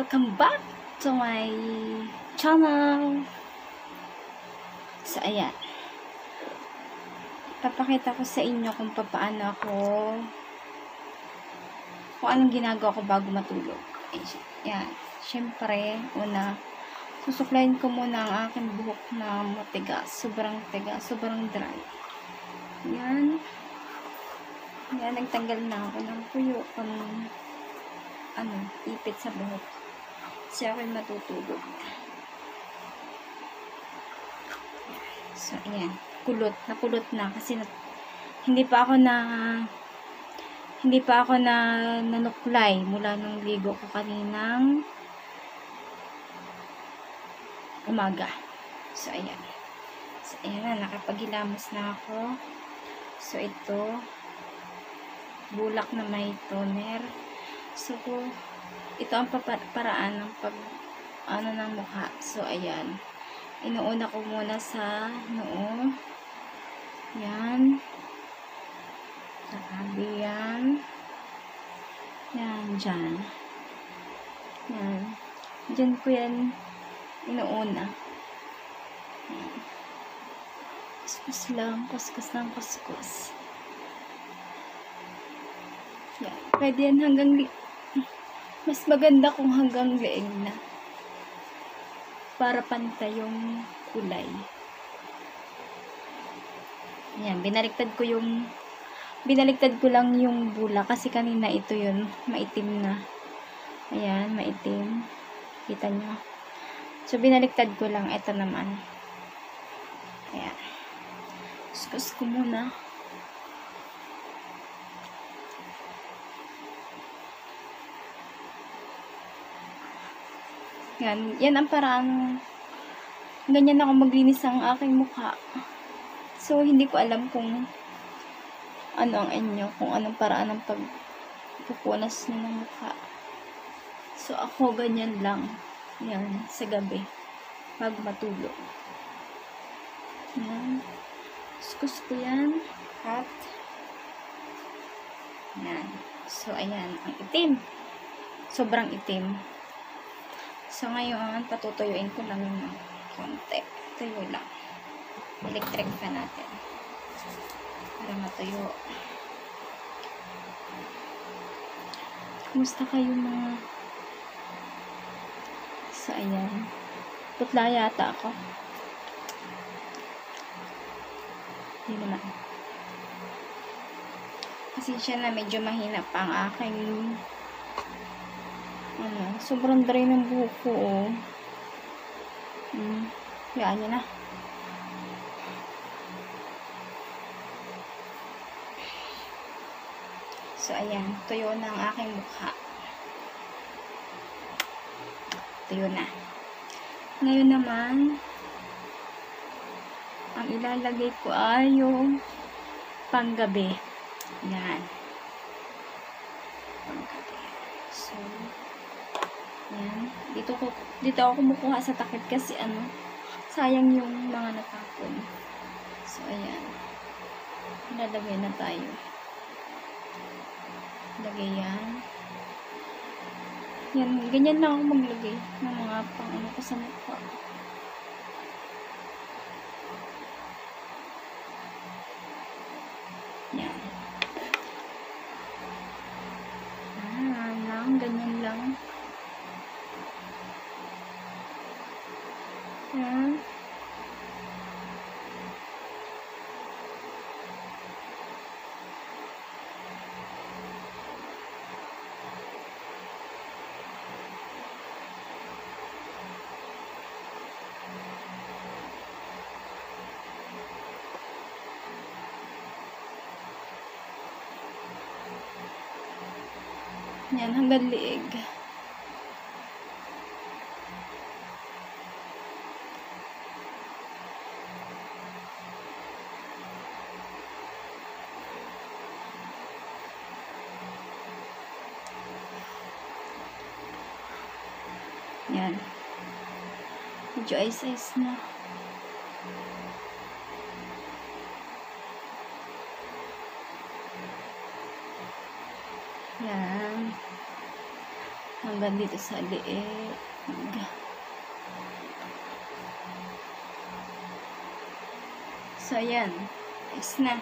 welcome back to my channel. So, ayan. Papakita ko sa inyo kung paano ako kung anong ginagawa ko bago matulog. Ayan. Siyempre, una, susuklayin ko muna ang aking buhok na matigas. Sobrang tigas, sobrang dry. Yan. Yan, nagtanggal na ako ng puyo kung ano, ipit sa buhok. Kasi ako'y matutulog. So, ayan. Kulot. Nakulot na kasi na, hindi pa ako na hindi pa ako na nanuklay mula nung ligo ko kaninang umaga. So, ayan. So, ayan na. Nakapagilamos na ako. So, ito bulak na may toner. So, ito ang paraan ng pag ano ng mukha. So, ayan. Inuuna ko muna sa noo. Yan. Sa tabi yan. Yan, dyan. Yan. Dyan ko yan inuuna. Kuskus lang. Kuskus lang, kuskus. Yan. Pwede yan hanggang mas maganda kung hanggang leeg na. Para pantay yung kulay. Yan. Binaliktad ko yung binaliktad ko lang yung bula kasi kanina ito yun. Maitim na. Ayan. Maitim. Kita nyo. So, binaliktad ko lang. Ito naman. Ayan. Kuskus ko muna. Yan. Yan ang paraan. Ganyan ako maglinis ang aking mukha. So, hindi ko alam kung ano ang inyo. Kung anong paraan ng pagpupunas ng mukha. So, ako ganyan lang. Yan. Sa gabi. Bago matulog. Yan. Kuskus ko yan. At, yan. So, ayan. Ang itim. Sobrang itim. So, ngayon, patutuyuin ko lang yung konti. Tuyo lang. Electric fan natin. Para matuyo. Kumusta kayo mga... So, ayan. Putla yata ako. Hindi naman. Kasi siya na medyo mahina pa ang aking ano, sobrang dry ng buhok ko, oh. Hmm, yan yun na. So, ayan, tuyo na ang aking mukha. Tuyo na. Ngayon naman, ang ilalagay ko ay yung panggabi. Yan. Panggabi. So, yan. Dito ko dito ako kumukuha sa takip kasi ano, sayang yung mga natapon. So ayan. Lalagay na tayo. Lagay yan. Yan, ganyan lang ako maglagay ng mga pang ano ko sa mukha. Yan. Ah, lang, ganyan lang. Yan. Yan, hanggang liig. Yan. Medyo ice-ice na. Yan. Hanggang dito sa liig. So, ayan. Is na.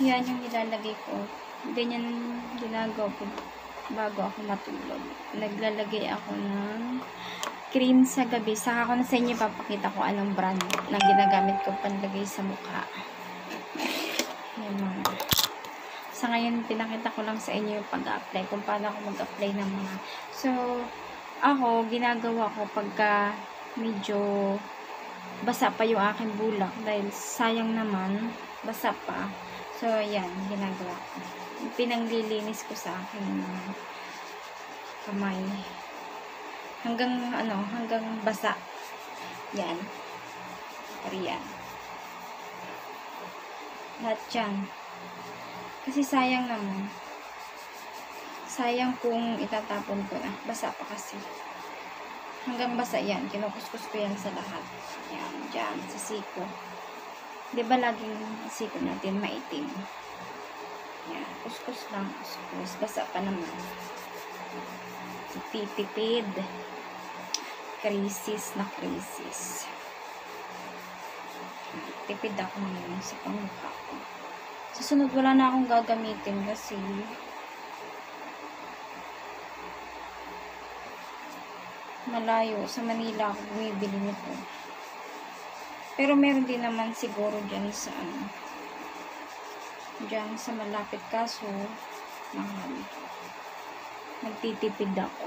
Yan yung nilalagay ko. Ganyan ginagawa ko bago ako matulog. Naglalagay ako ng cream sa gabi. Saka ko na sa inyo papakita ko anong brand na ginagamit ko panlagay sa mukha. Yan mga. Sa ngayon, pinakita ko lang sa inyo yung pag-apply. Kung paano ako mag-apply ng mga. So, ako, ginagawa ko pagka medyo basa pa yung aking bulak. Dahil sayang naman, basa pa. So, yan, ginagawa ko. Pinanglilinis ko sa aking mga kamay. Hanggang, ano, hanggang basa. Yan. Riyan. Lahat yan. Kasi sayang naman. Sayang kung itatapon ko na. Basa pa kasi. Hanggang basa yan. Kinukuskus ko yan sa lahat. Yan, dyan, sa siko. Di laging siko natin maitim? Yan, kuskus lang, kuskus. Basa pa naman. Titipid. Krisis na krisis. Tipid ako ngayon sa pangmukha ko. Sa sunod, wala na akong gagamitin kasi malayo. Sa Manila ako bumibili nito. Pero meron din naman siguro dyan sa ano, dyan sa malapit kaso, mahal. Nagtitipid ako.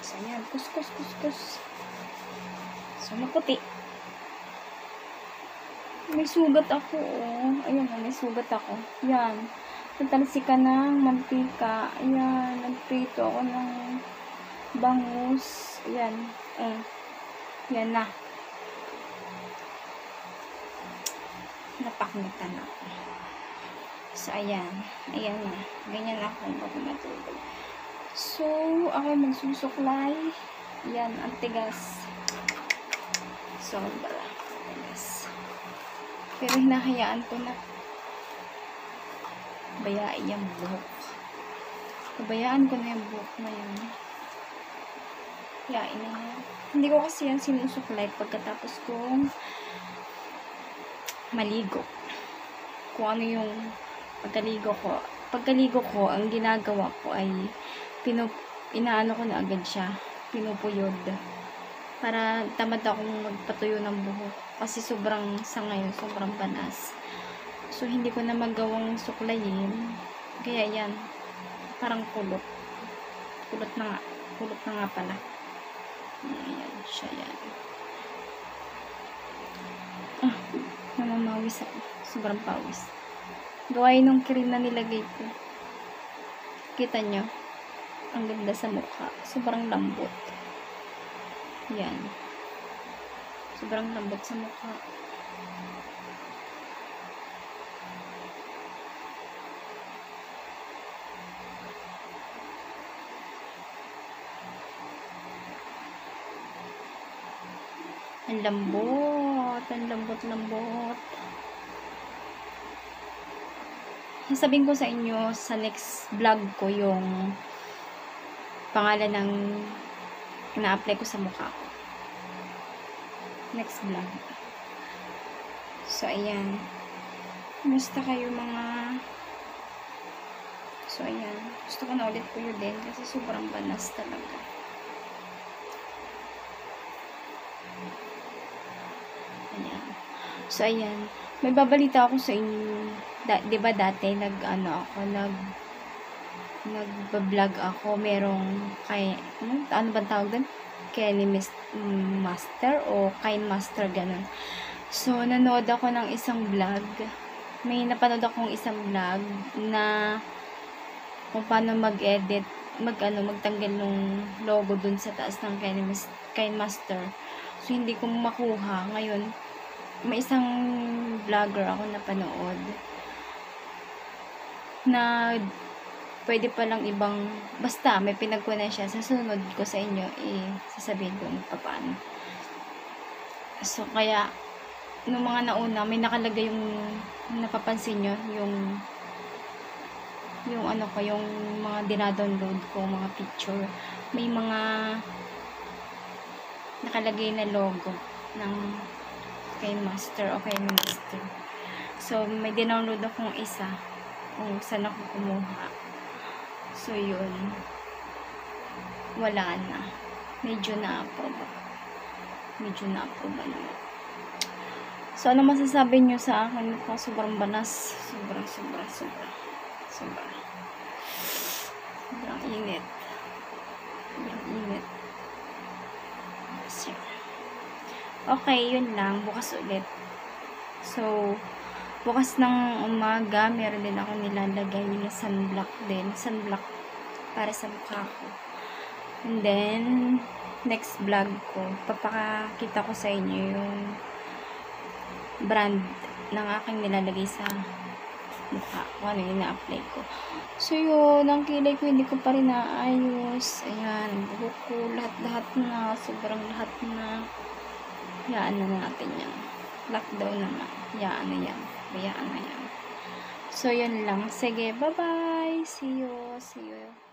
So, yan. Kus, kus, kus, kus. So, maputi. May sugat ako, oh. Ayan, oh, may sugat ako. Yan. Natalsikan ng mantika. Ayan, nagprito ako ng bangus. Ayan. Mm. Yan na. Napakmitan ako. So, ayan. Ayan na. Ganyan ako bago matulog. So, ako magsusuklay. Yan, ang tigas. Sobra. Tigas. Pero hinahayaan ko na. Bayaan yung buhok. Pabayaan ko na yung buhok na yun. Hiyain na. Hindi ko kasi yan sinusuklay pagkatapos kong maligo. Kung ano yung pagkaligo ko. Pagkaligo ko, ang ginagawa ko ay pinup, inaano ko na agad siya. Pinupuyod. Para tamad akong magpatuyo ng buhok. Kasi sobrang, sa ngayon, sobrang panas. So, hindi ko na magawang suklayin. Kaya yan, parang kulot. Kulot na nga. Kulot na nga pala. Ayan siya yan. Ah, namamawis. Sobrang pawis. Gawain ng cream na nilagay ko. Kita nyo? Ang ganda sa mukha. Sobrang lambot. Yan. Sobrang lambot sa mukha. Ang lambot. Ang lambot-lambot. Sasabihin ko sa inyo sa next vlog ko yung pangalan ng na-apply ko sa mukha ko. Next vlog. So, ayan. Kumusta kayo mga So, ayan. Gusto ko na ulit po yun din kasi sobrang banas talaga. Ayan. So, ayan. May babalita ako sa inyo. Da, 'di ba dati nag ano ako nag nagba-vlog ako merong kay ano, ano ba tawag doon? Kenny Master o Kind Master ganun. So nanood ako ng isang vlog. May napanood akong isang vlog na kung paano mag-edit, mag ano, magtanggal ng logo dun sa taas ng Kenny Kind Master. So hindi ko makuha ngayon. May isang vlogger ako napanood na pwede palang ibang, basta may pinagkunan siya, sa sunod ko sa inyo, eh, sasabihin ko kung paano. So, kaya, nung mga nauna, may nakalagay yung, napapansin nyo, yung, yung ano ko, yung mga dinadownload ko, mga picture, may mga nakalagay na logo ng kay master o kay master. So, may dinownload akong isa kung saan ako kumuha. So, yun. Wala na. Medyo na-approve. Medyo na-approve naman. So, ano masasabi nyo sa akin? Ito, sobrang banas. Sobrang, sobrang, sobrang. Sobrang. Sobrang init. Sobrang init. Okay, yun lang. Bukas ulit. So, bukas ng umaga, meron din ako nilalagay na sunblock din. Sunblock para sa mukha ko. And then, next vlog ko, papakakita ko sa inyo yung brand ng aking nilalagay sa mukha. Kung ano yung na-apply ko. So, yun. Ang kilay ko, hindi ko pa rin naayos. Ayan. Buhok ko. Lahat-lahat na. Sobrang lahat na. Hayaan na natin yan. Lockdown naman. Hayaan na yan. Hayaan na yan. So, yun lang. Sige, bye-bye. See you. See you